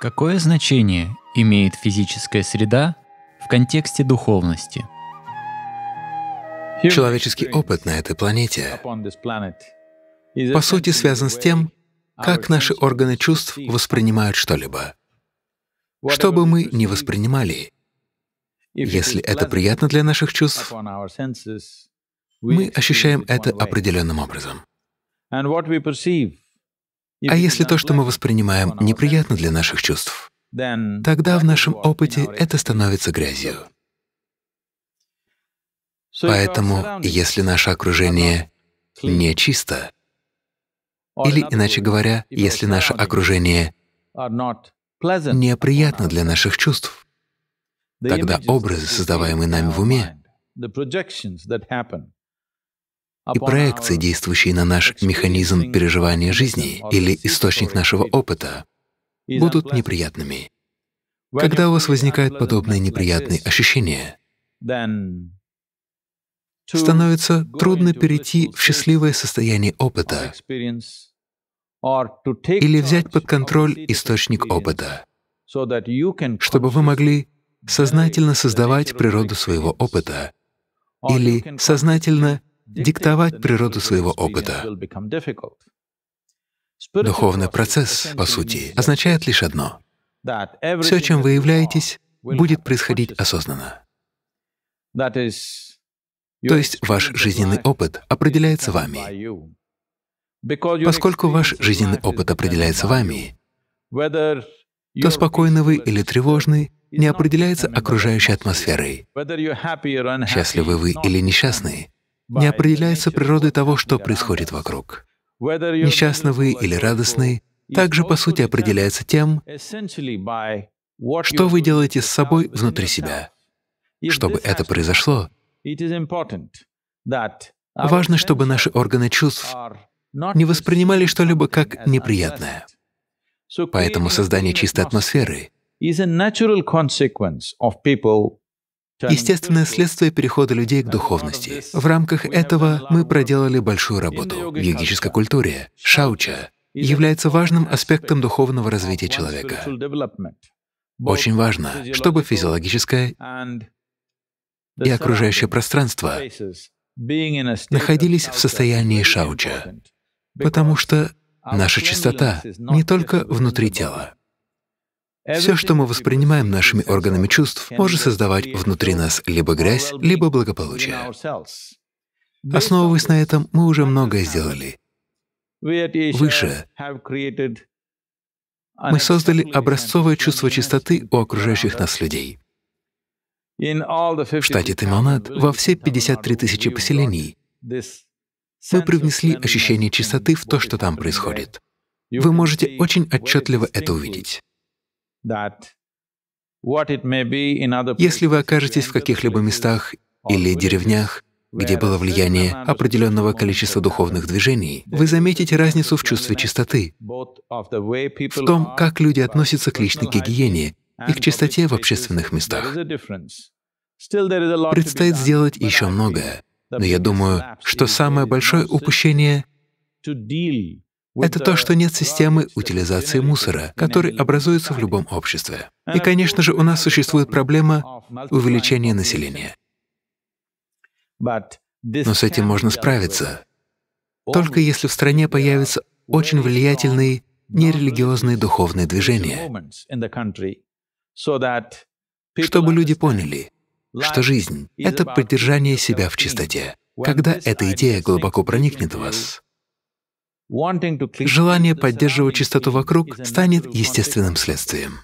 Какое значение имеет физическая среда в контексте духовности? Человеческий опыт на этой планете по сути связан с тем, как наши органы чувств воспринимают что-либо. Что бы мы ни воспринимали, если это приятно для наших чувств, мы ощущаем это определенным образом. А если то, что мы воспринимаем, неприятно для наших чувств, тогда в нашем опыте это становится грязью. Поэтому, если наше окружение не чисто, или, иначе говоря, если наше окружение неприятно для наших чувств, тогда образы, создаваемые нами в уме, и проекции, действующие на наш механизм переживания жизни или источник нашего опыта, будут неприятными. Когда у вас возникают подобные неприятные ощущения, становится трудно перейти в счастливое состояние опыта или взять под контроль источник опыта, чтобы вы могли сознательно создавать природу своего опыта или сознательно диктовать природу своего опыта. Духовный процесс, по сути, означает лишь одно — все, чем вы являетесь, будет происходить осознанно. То есть ваш жизненный опыт определяется вами. Поскольку ваш жизненный опыт определяется вами, то спокойный вы или тревожный не определяется окружающей атмосферой. Счастливы вы или несчастны не определяется природой того, что происходит вокруг. Несчастны вы или радостны, также по сути определяется тем, что вы делаете с собой внутри себя. Чтобы это произошло, важно, чтобы наши органы чувств не воспринимали что-либо как неприятное. Поэтому создание чистой атмосферы естественное следствие перехода людей к духовности. В рамках этого мы проделали большую работу. В йогической культуре шауча является важным аспектом духовного развития человека. Очень важно, чтобы физиологическое и окружающее пространство находились в состоянии шауча, потому что наша чистота не только внутри тела, все, что мы воспринимаем нашими органами чувств, может создавать внутри нас либо грязь, либо благополучие. Основываясь на этом, мы уже многое сделали. Выше мы создали образцовое чувство чистоты у окружающих нас людей. В штате Тимонат во все 53 тысячи поселений мы привнесли ощущение чистоты в то, что там происходит. Вы можете очень отчетливо это увидеть. Если вы окажетесь в каких-либо местах или деревнях, где было влияние определенного количества духовных движений, вы заметите разницу в чувстве чистоты, в том, как люди относятся к личной гигиене и к чистоте в общественных местах. Предстоит сделать еще многое, но я думаю, что самое большое упущение это то, что нет системы утилизации мусора, который образуется в любом обществе. И, конечно же, у нас существует проблема увеличения населения. Но с этим можно справиться, только если в стране появятся очень влиятельные нерелигиозные духовные движения, чтобы люди поняли, что жизнь — это поддержание себя в чистоте. Когда эта идея глубоко проникнет в вас, Желание поддерживать чистоту вокруг станет естественным следствием.